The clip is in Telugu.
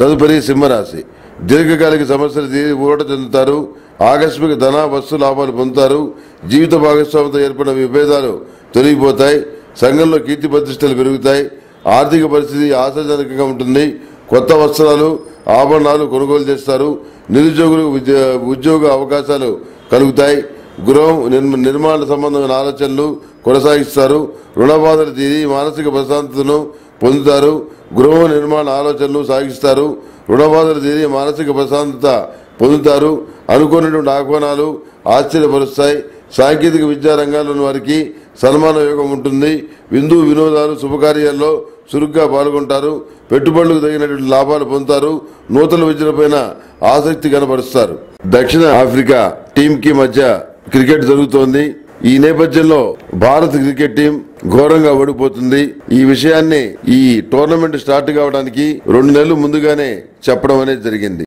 తదుపరి సింహరాశి. దీర్ఘకాలిక సమస్యలు తీరి ఊరట చెందుతారు. ఆకస్మిక ధన వస్తు లాభాలు పొందుతారు. జీవిత భాగస్వామితో ఏర్పడిన విభేదాలు తొలగిపోతాయి. సంఘంలో కీర్తి ప్రతిష్టలు పెరుగుతాయి. ఆర్థిక పరిస్థితి ఆశాజనకంగా ఉంటుంది. కొత్త వస్త్రాలు ఆభరణాలు కొనుగోలు చేస్తారు. నిరుద్యోగులకు ఉద్యోగ అవకాశాలు కలుగుతాయి. గృహం నిర్మ- నిర్మాణ సంబంధమైన ఆలోచనలు కొనసాగిస్తారు. రుణ బాధలు తీరి మానసిక ప్రశాంతతను పొందుతారు. గృహ నిర్మాణ ఆలోచనలు సాగిస్తారు. రుణ బాధలు తీరి మానసిక ప్రశాంతత పొందుతారు. అనుకున్నటువంటి ఆహ్వానాలు ఆశ్చర్యపరుస్తాయి. సాంకేతిక విద్యా రంగాల్లోని వారికి సన్మాన యోగం ఉంటుంది. విందు వినోదాలు శుభకార్యాల్లో చురుగ్గా పాల్గొంటారు. పెట్టుబడులకు తగినటువంటి లాభాలు పొందుతారు. నూతన విద్యలపైన ఆసక్తి కనబరుస్తారు. దక్షిణ ఆఫ్రికా టీంకి మధ్య క్రికెట్ జరుగుతోంది. ఈ నేపథ్యంలో భారత్ క్రికెట్ టీం ఘోరంగా ఓడిపోతుంది. ఈ విషయాన్ని ఈ టోర్నమెంట్ స్టార్ట్ కావడానికి రెండు నెలలు ముందుగానే చెప్పడం అనేది జరిగింది.